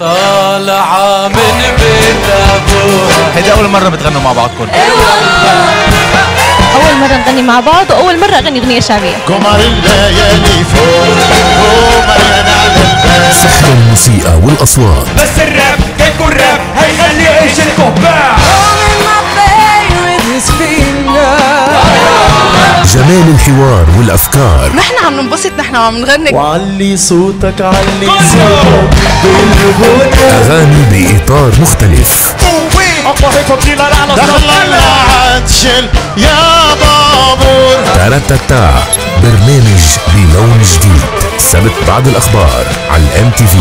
طالعة من بيت أبوها. هيدي أول مرة بتغنوا مع بعضكم أول مرة نغني مع بعض وأول مرة أغني أغنية شعبية. قمر الليالي فوق على الباب. سحر الموسيقى والأصوات. بس الراب كيكو الراب هيخلي عيش الكوباع جمال الحوار والأفكار. نحن عم ننبسط نحن عم نغني. وعلي صوتك علي صوتك. أغاني بإطار مختلف. تاراتاتا برنامج بلون جديد. سبت بعد الأخبار على الام تي في